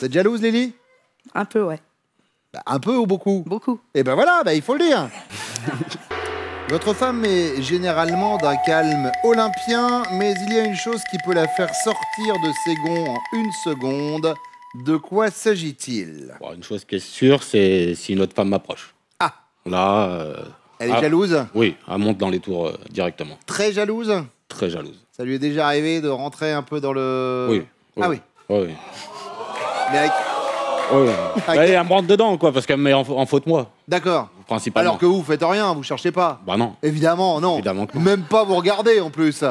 Vous êtes jalouse, Lily? Un peu, ouais. Bah, Un peu ou beaucoup? Beaucoup. Eh ben voilà, bah, il faut le dire. Votre femme est généralement d'un calme olympien, mais il y a une chose qui peut la faire sortir de ses gonds en une seconde. De quoi s'agit-il? Bon, une chose qui est sûre, c'est si notre femme m'approche. Ah. Là, euh, Elle est Ah. jalouse? oui, elle monte dans les tours euh, directement. Très jalouse? Très jalouse. Ça lui est déjà arrivé de rentrer un peu dans le... Oui. Ah oui. Oui, oui. Mais avec- elle me rentre dedans, quoi, parce qu'elle me met en, en faute moi, D'accord. principalement. Alors que vous, vous faites rien, vous cherchez pas. Bah non, Évidemment, non. Évidemment que non. Même pas vous regarder en plus.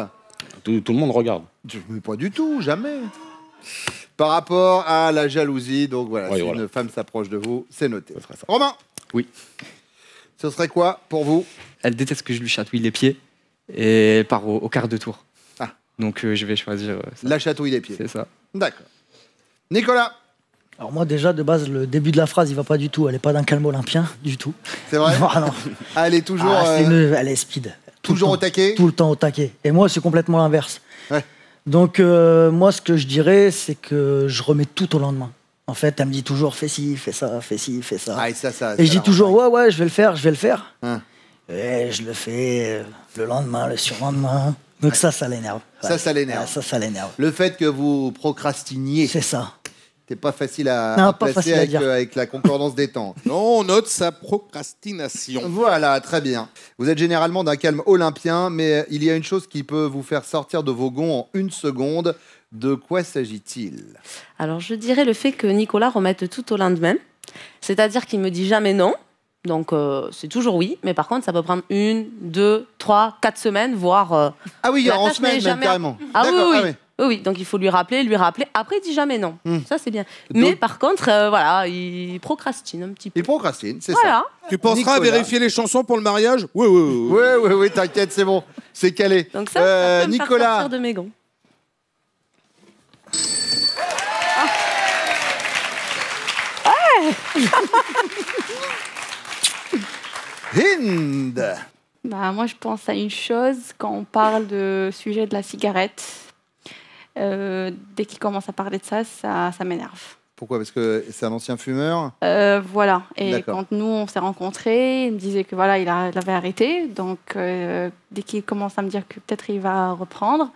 tout, tout le monde regarde. Je- Mais pas du tout, jamais. Par rapport à la jalousie, donc voilà, si voilà. une femme s'approche de vous, c'est noté. Ce serait ça. Romain Oui. Ce serait quoi pour vous? Elle déteste que je lui chatouille les pieds et elle part au, au quart de tour. Ah. Donc euh, je vais choisir euh, ça. La chatouille des pieds. C'est ça. D'accord. Nicolas, Alors moi déjà de base le début de la phrase il va pas du tout, elle est pas d'un calme olympien du tout. c'est vrai non. Ah, Elle est toujours, Ah, euh, une- elle est speed. Tout toujours au taquet? Tout le temps au taquet. Et moi c'est complètement l'inverse. Ouais. Donc euh, moi ce que je dirais c'est que je remets tout au lendemain. En fait elle me dit toujours fais ci, fais ça, fais ci, fais ça. Ah, et ça, ça. et je dis toujours ouais ouais je vais le faire, je vais le faire. Hein. Et je le fais euh, le lendemain, le surlendemain. Donc ça ça l'énerve. Ça, ça l'énerve. Ça ça l'énerve. Le fait que vous procrastiniez, C'est ça. C'est pas facile à, Non, à pas placer facile avec, euh, avec la concordance des temps. Non, on note sa procrastination. Voilà, très bien. Vous êtes généralement d'un calme olympien, mais il y a une chose qui peut vous faire sortir de vos gonds en une seconde. De quoi s'agit-il? Alors, je dirais le fait que Nicolas remette tout au lendemain. C'est-à-dire qu'il me dit jamais non. Donc, euh, c'est toujours oui. Mais par contre, ça peut prendre une, deux, trois, quatre semaines, voire. euh, Ah oui, en semaine même jamais- carrément. Ah oui, oui, ah oui. Oui, oui, donc il faut lui rappeler, lui rappeler. Après, il dit jamais non. Hmm. Ça, c'est bien. Donc- Mais par contre, euh, voilà, il procrastine un petit peu. Il procrastine, c'est Voilà. Tu penseras à vérifier les chansons pour le mariage Oui, oui, oui. ça. Oui, oui, oui, t'inquiète, c'est bon. C'est calé. Donc ça, Euh, ça peut me faire Nicolas, sortir de mes gonds. Hind. Bah, moi, je pense à une chose quand on parle de sujet de la cigarette. Euh, dès qu'il commence à parler de ça, ça, ça m'énerve. Pourquoi? Parce que c'est un ancien fumeur? Euh, voilà. Et quand nous, on s'est rencontrés, il me disait que voilà, il, a- il avait arrêté. Donc, euh, dès qu'il commence à me dire que peut-être il va reprendre,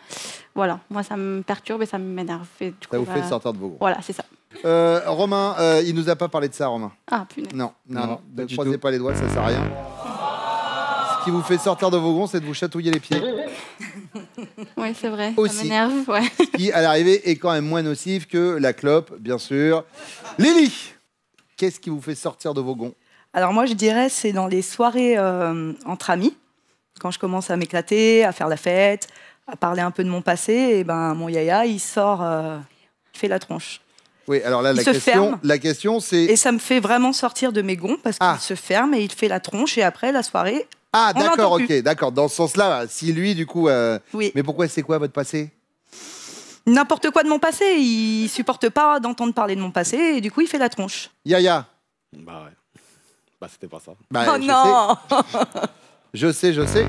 voilà. Moi, ça me perturbe et ça m'énerve. Et du Ça coup, vous fait sortir de vos gonds. Voilà, c'est ça. Euh, Romain, euh, il nous a pas parlé de ça, Romain. Ah, punaise. Non, non, Non, Ne croisez tout. pas les doigts, ça sert à rien. Ce qui vous fait sortir de vos gonds, c'est de vous chatouiller les pieds. Oui, c'est vrai. Aussi. Ça m'énerve. Ouais. qui, à l'arrivée, est quand même moins nocif que la clope, bien sûr. Lily, qu'est-ce qui vous fait sortir de vos gonds? Alors moi, je dirais, c'est dans les soirées euh, entre amis, quand je commence à m'éclater, à faire la fête, à parler un peu de mon passé, et ben mon yaya, il sort, euh, il fait la tronche. Oui, alors là, Il la se question, ferme. la question, c'est... Et ça me fait vraiment sortir de mes gonds parce qu'il Ah. se ferme et il fait la tronche, et après, la soirée, Ah, on d'accord, ok, d'accord. Dans ce sens-là, si lui, du coup... euh, oui. Mais pourquoi, c'est quoi votre passé? N'importe quoi de mon passé, il supporte pas d'entendre parler de mon passé, et du coup, il fait la tronche. Yaya Bah ouais. Bah c'était pas ça. Bah, oh je non sais, Je sais, je sais.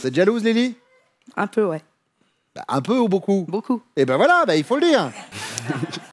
Vous êtes jalouse, Lily? Un peu, ouais. Bah, Un peu ou beaucoup? Beaucoup. Eh ben voilà, bah, il faut le dire.